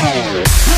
Música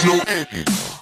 there's no end.